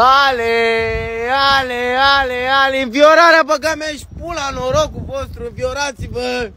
Ale, ale, ale, ale, înviorarea băga mea și pula norocul vostru, înviorați-vă!